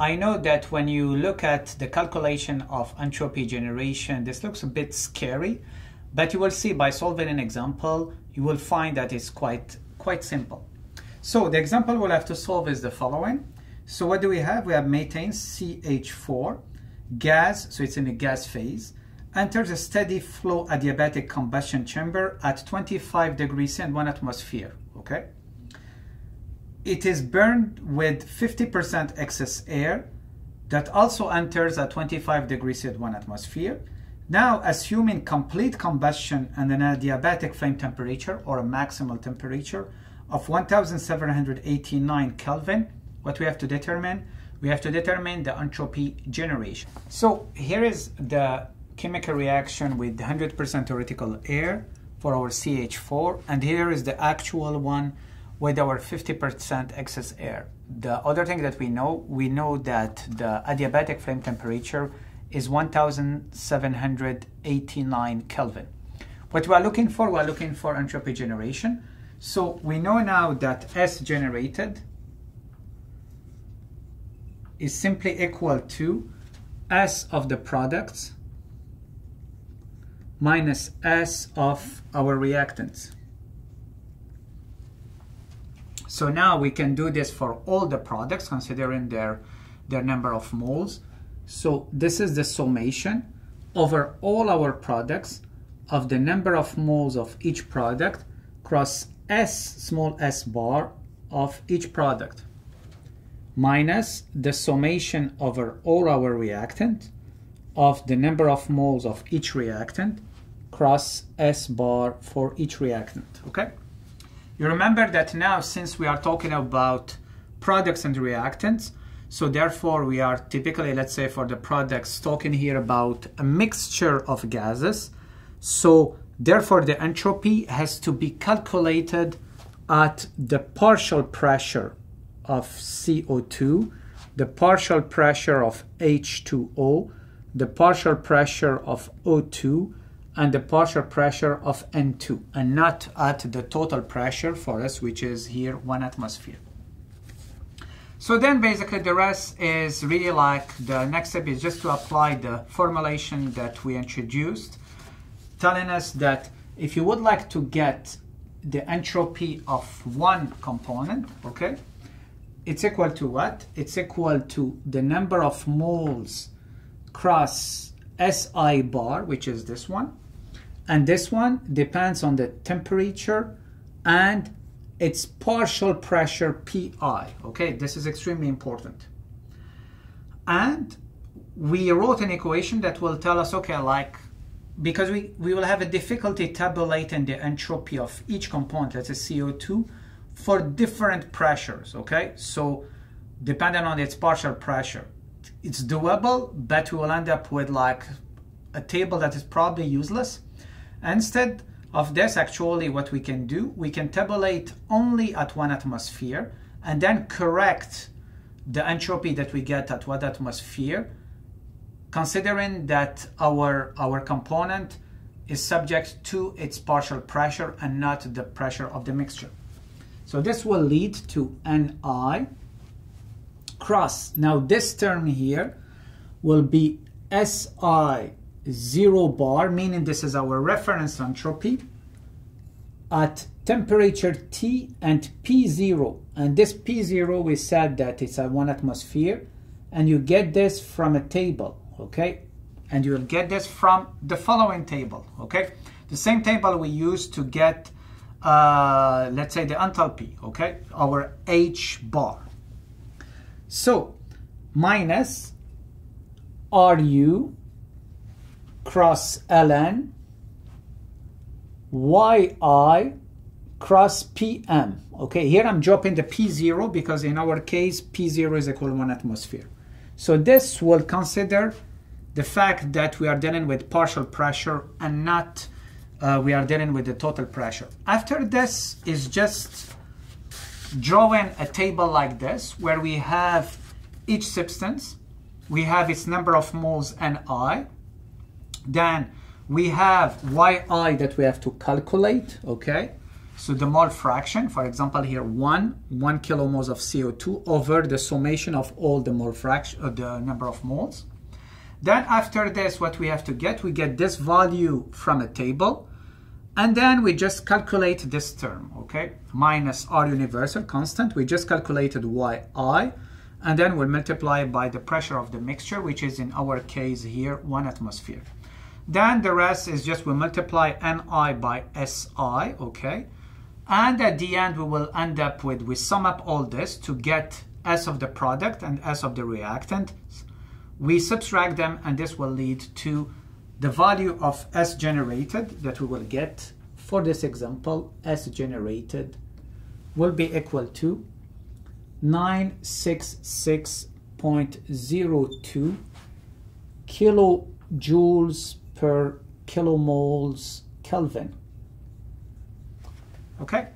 I know that when you look at the calculation of entropy generation, this looks a bit scary, but you will see by solving an example, you will find that it's quite, quite simple. So the example we'll have to solve is the following. So what do we have? We have methane, CH4, gas, so it's in a gas phase, enters a steady flow adiabatic combustion chamber at 25 degrees C and 1 atmosphere, okay? It is burned with 50% excess air that also enters at 25 degrees C1 atmosphere. Now, assuming complete combustion and an adiabatic flame temperature or a maximal temperature of 1789 Kelvin, what we have to determine? We have to determine the entropy generation. So here is the chemical reaction with 100% theoretical air for our CH4, and here is the actual one with our 50% excess air. The other thing that we know, we know that the adiabatic flame temperature is 1789 Kelvin. What we are looking for, we are looking for entropy generation. So we know now that S generated is simply equal to S of the products minus S of our reactants. So now we can do this for all the products considering their, their number of moles. So this is the summation over all our products of the number of moles of each product cross S small s bar of each product minus the summation over all our reactant of the number of moles of each reactant cross S bar for each reactant, okay? You remember that now since we are talking about products and reactants, so therefore we are typically, let's say for the products, talking here about a mixture of gases. So therefore the entropy has to be calculated at the partial pressure of CO2, the partial pressure of H2O, the partial pressure of O2, and the partial pressure of N2 and not at the total pressure for us which is here one atmosphere. So then basically the rest is really like the next step is just to apply the formulation that we introduced telling us that if you would like to get the entropy of one component, okay, it's equal to what? It's equal to the number of moles cross SI bar, which is this one, and this one depends on the temperature and its partial pressure PI. Okay, this is extremely important. And we wrote an equation that will tell us, okay, like, because we, we will have a difficulty tabulating the entropy of each component, let's say CO2, for different pressures, okay? So depending on its partial pressure, it's doable, but we will end up with like a table that is probably useless Instead of this, actually what we can do, we can tabulate only at one atmosphere and then correct the entropy that we get at one atmosphere, considering that our, our component is subject to its partial pressure and not the pressure of the mixture. So this will lead to Ni cross. Now this term here will be Si zero bar, meaning this is our reference entropy, at temperature T and P0. And this P0, we said that it's at one atmosphere, and you get this from a table, okay? And you will get this from the following table, okay? The same table we use to get, uh, let's say, the enthalpy, okay? Our H bar. So, minus RU cross ln yi cross pm. Okay, here I'm dropping the p0 because in our case p0 is equal to 1 atmosphere. So this will consider the fact that we are dealing with partial pressure and not uh, we are dealing with the total pressure. After this is just drawing a table like this where we have each substance, we have its number of moles and I, then we have yi that we have to calculate, okay? So the mole fraction, for example, here one, one kilomoles of CO2 over the summation of all the mole fraction, uh, the number of moles. Then after this, what we have to get, we get this value from a table, and then we just calculate this term, okay? Minus R universal constant, we just calculated Yi, and then we'll multiply by the pressure of the mixture, which is in our case here, one atmosphere. Then the rest is just we multiply Ni by Si, okay? And at the end, we will end up with, we sum up all this to get S of the product and S of the reactant. We subtract them, and this will lead to the value of S generated that we will get for this example, S generated will be equal to 966.02 kilojoules per kilomoles Kelvin. Okay.